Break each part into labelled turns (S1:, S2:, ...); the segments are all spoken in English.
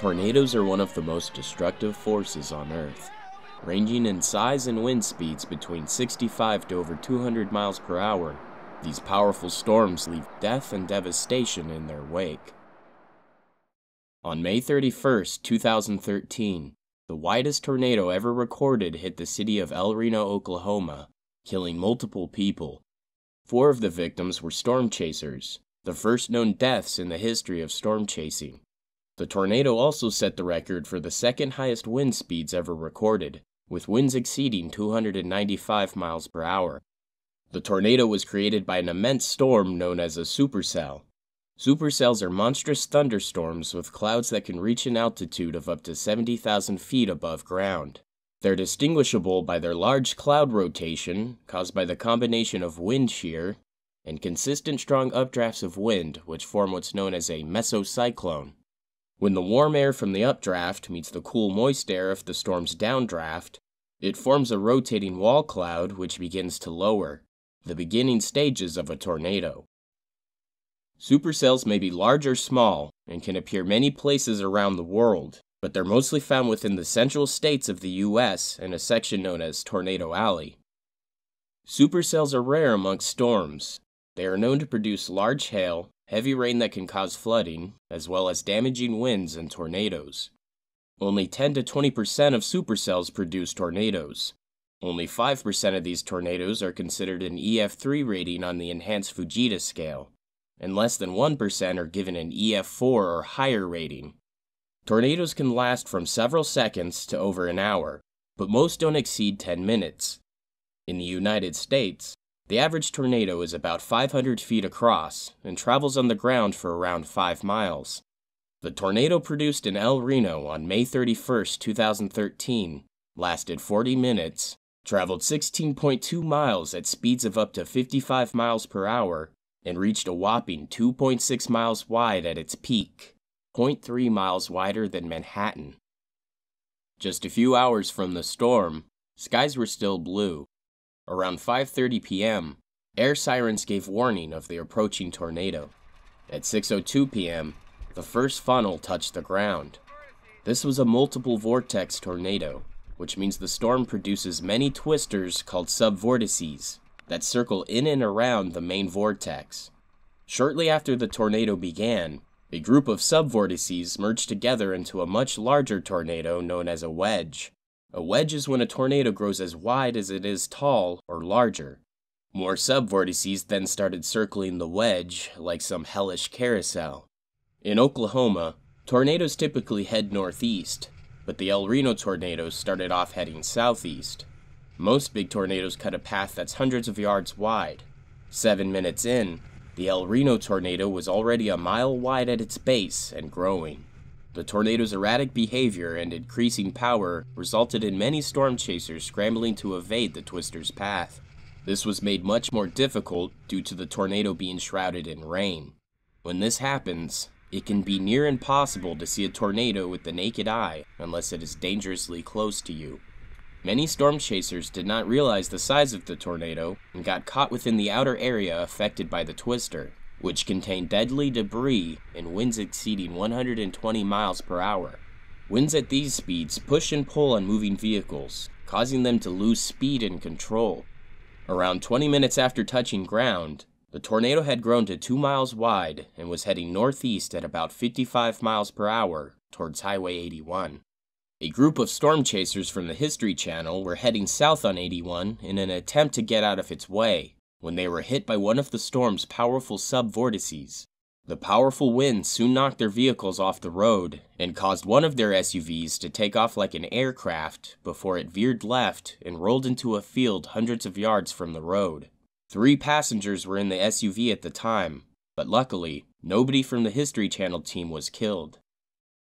S1: Tornadoes are one of the most destructive forces on Earth. Ranging in size and wind speeds between 65 to over 200 miles per hour, these powerful storms leave death and devastation in their wake. On May 31, 2013, the widest tornado ever recorded hit the city of El Reno, Oklahoma, killing multiple people. Four of the victims were storm chasers, the first known deaths in the history of storm chasing. The tornado also set the record for the second highest wind speeds ever recorded, with winds exceeding 295 miles per hour. The tornado was created by an immense storm known as a supercell. Supercells are monstrous thunderstorms with clouds that can reach an altitude of up to 70,000 feet above ground. They're distinguishable by their large cloud rotation, caused by the combination of wind shear, and consistent strong updrafts of wind, which form what's known as a mesocyclone. When the warm air from the updraft meets the cool, moist air of the storm's downdraft, it forms a rotating wall cloud which begins to lower, the beginning stages of a tornado. Supercells may be large or small and can appear many places around the world, but they're mostly found within the central states of the US in a section known as Tornado Alley. Supercells are rare amongst storms. They are known to produce large hail, heavy rain that can cause flooding, as well as damaging winds and tornadoes. Only 10 to 20% of supercells produce tornadoes. Only 5% of these tornadoes are considered an EF3 rating on the enhanced Fujita scale, and less than 1% are given an EF4 or higher rating. Tornadoes can last from several seconds to over an hour, but most don't exceed 10 minutes. In the United States, the average tornado is about 500 feet across and travels on the ground for around 5 miles. The tornado produced in El Reno on May 31, 2013, lasted 40 minutes, traveled 16.2 miles at speeds of up to 55 miles per hour, and reached a whopping 2.6 miles wide at its peak, 0.3 miles wider than Manhattan. Just a few hours from the storm, skies were still blue, Around 5:30 p.m., air sirens gave warning of the approaching tornado. At 6:02 p.m., the first funnel touched the ground. This was a multiple vortex tornado, which means the storm produces many twisters called subvortices that circle in and around the main vortex. Shortly after the tornado began, a group of subvortices merged together into a much larger tornado known as a wedge. A wedge is when a tornado grows as wide as it is tall or larger. More subvortices then started circling the wedge like some hellish carousel. In Oklahoma, tornadoes typically head northeast, but the El Reno tornado started off heading southeast. Most big tornadoes cut a path that's hundreds of yards wide. Seven minutes in, the El Reno tornado was already a mile wide at its base and growing. The tornado's erratic behavior and increasing power resulted in many storm chasers scrambling to evade the twister's path. This was made much more difficult due to the tornado being shrouded in rain. When this happens, it can be near impossible to see a tornado with the naked eye unless it is dangerously close to you. Many storm chasers did not realize the size of the tornado and got caught within the outer area affected by the twister which contain deadly debris and winds exceeding 120 miles per hour. Winds at these speeds push and pull on moving vehicles, causing them to lose speed and control. Around 20 minutes after touching ground, the tornado had grown to 2 miles wide and was heading northeast at about 55 miles per hour towards Highway 81. A group of storm chasers from the History Channel were heading south on 81 in an attempt to get out of its way when they were hit by one of the storm's powerful subvortices. The powerful wind soon knocked their vehicles off the road and caused one of their SUVs to take off like an aircraft before it veered left and rolled into a field hundreds of yards from the road. Three passengers were in the SUV at the time, but luckily, nobody from the History Channel team was killed.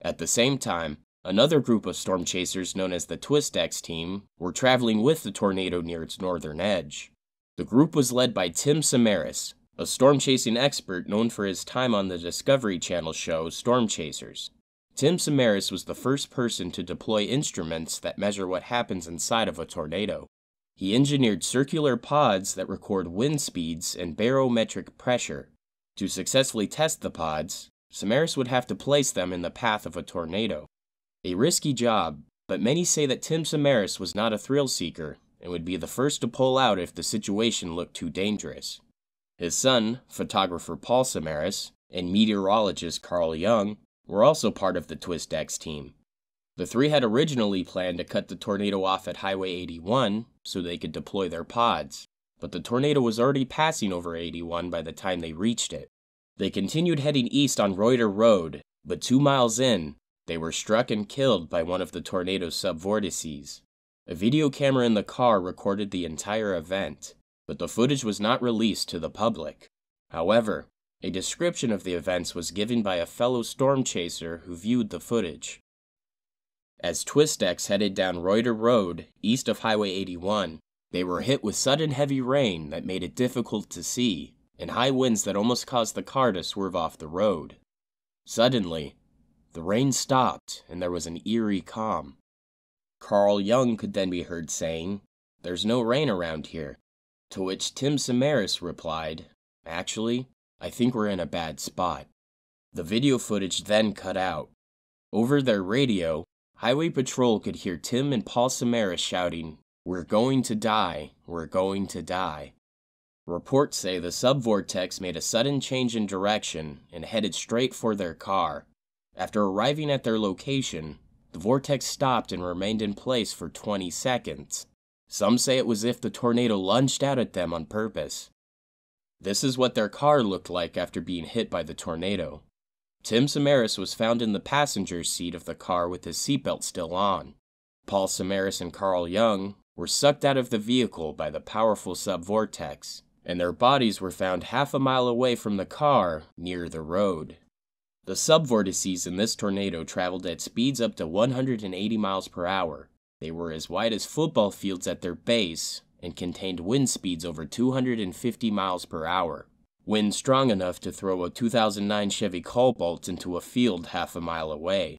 S1: At the same time, another group of storm chasers known as the Twistex team were traveling with the tornado near its northern edge. The group was led by Tim Samaras, a storm chasing expert known for his time on the Discovery Channel show Storm Chasers. Tim Samaras was the first person to deploy instruments that measure what happens inside of a tornado. He engineered circular pods that record wind speeds and barometric pressure. To successfully test the pods, Samaras would have to place them in the path of a tornado. A risky job, but many say that Tim Samaras was not a thrill seeker and would be the first to pull out if the situation looked too dangerous. His son, photographer Paul Samaras, and meteorologist Carl Young were also part of the Twistex team. The three had originally planned to cut the tornado off at Highway 81 so they could deploy their pods, but the tornado was already passing over 81 by the time they reached it. They continued heading east on Reuter Road, but two miles in, they were struck and killed by one of the tornado's subvortices. A video camera in the car recorded the entire event, but the footage was not released to the public. However, a description of the events was given by a fellow storm chaser who viewed the footage. As Twistex headed down Reuter Road, east of Highway 81, they were hit with sudden heavy rain that made it difficult to see and high winds that almost caused the car to swerve off the road. Suddenly, the rain stopped and there was an eerie calm. Carl Young could then be heard saying, There's no rain around here. To which Tim Samaras replied, Actually, I think we're in a bad spot. The video footage then cut out. Over their radio, Highway Patrol could hear Tim and Paul Samaras shouting, We're going to die, we're going to die. Reports say the subvortex made a sudden change in direction and headed straight for their car. After arriving at their location, the vortex stopped and remained in place for 20 seconds. Some say it was as if the tornado lunged out at them on purpose. This is what their car looked like after being hit by the tornado. Tim Samaras was found in the passenger seat of the car with his seatbelt still on. Paul Samaras and Carl Young were sucked out of the vehicle by the powerful subvortex and their bodies were found half a mile away from the car near the road. The subvortices in this tornado traveled at speeds up to 180 miles per hour. They were as wide as football fields at their base and contained wind speeds over 250 miles per hour. Wind strong enough to throw a 2009 Chevy Cobalt into a field half a mile away.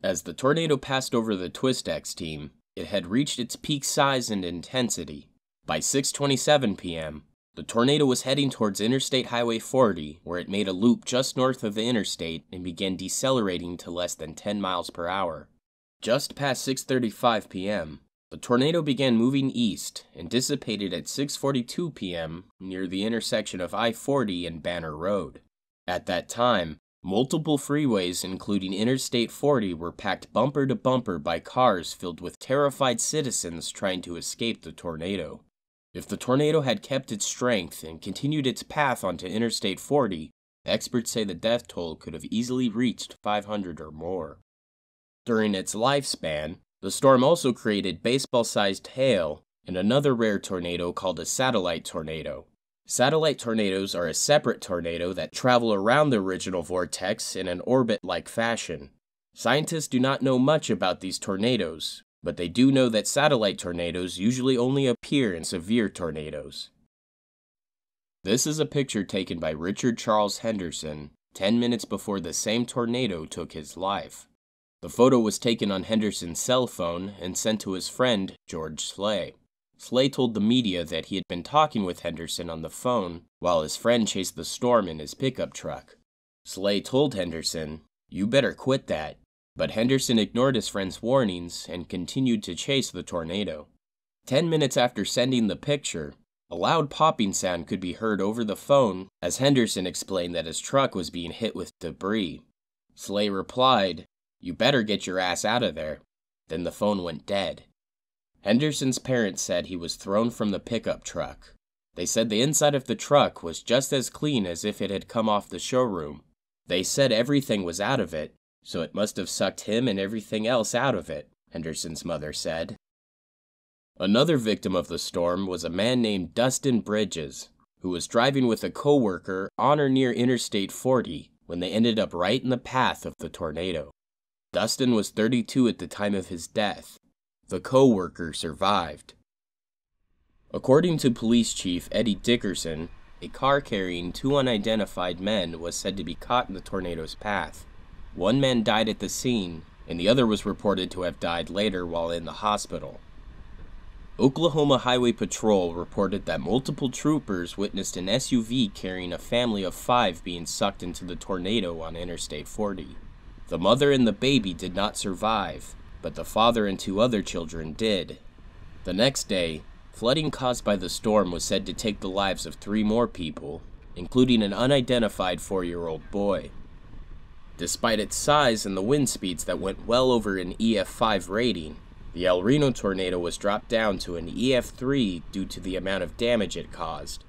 S1: As the tornado passed over the Twistex team, it had reached its peak size and intensity, by 6:27 p.m., the tornado was heading towards Interstate Highway 40, where it made a loop just north of the interstate and began decelerating to less than 10 miles per hour. Just past 6:35 p.m., the tornado began moving east and dissipated at 6:42 p.m. near the intersection of I-40 and Banner Road. At that time, multiple freeways including Interstate 40 were packed bumper to bumper by cars filled with terrified citizens trying to escape the tornado. If the tornado had kept its strength and continued its path onto Interstate 40, experts say the death toll could have easily reached 500 or more. During its lifespan, the storm also created baseball sized hail and another rare tornado called a satellite tornado. Satellite tornadoes are a separate tornado that travel around the original vortex in an orbit like fashion. Scientists do not know much about these tornadoes, but they do know that satellite tornadoes usually only appear in severe tornadoes. This is a picture taken by Richard Charles Henderson 10 minutes before the same tornado took his life. The photo was taken on Henderson's cell phone and sent to his friend, George Slay. Slay told the media that he had been talking with Henderson on the phone while his friend chased the storm in his pickup truck. Slay told Henderson, You better quit that. But Henderson ignored his friend's warnings and continued to chase the tornado. Ten minutes after sending the picture, a loud popping sound could be heard over the phone as Henderson explained that his truck was being hit with debris. Slay replied, You better get your ass out of there. Then the phone went dead. Henderson's parents said he was thrown from the pickup truck. They said the inside of the truck was just as clean as if it had come off the showroom. They said everything was out of it, so it must have sucked him and everything else out of it, Henderson's mother said. Another victim of the storm was a man named Dustin Bridges, who was driving with a coworker on or near Interstate 40 when they ended up right in the path of the tornado. Dustin was 32 at the time of his death. The coworker survived. According to police chief Eddie Dickerson, a car carrying two unidentified men was said to be caught in the tornado's path. One man died at the scene, and the other was reported to have died later while in the hospital. Oklahoma Highway Patrol reported that multiple troopers witnessed an SUV carrying a family of five being sucked into the tornado on Interstate 40. The mother and the baby did not survive, but the father and two other children did. The next day, flooding caused by the storm was said to take the lives of three more people, including an unidentified four year old boy. Despite its size and the wind speeds that went well over an EF5 rating, the El Reno tornado was dropped down to an EF3 due to the amount of damage it caused.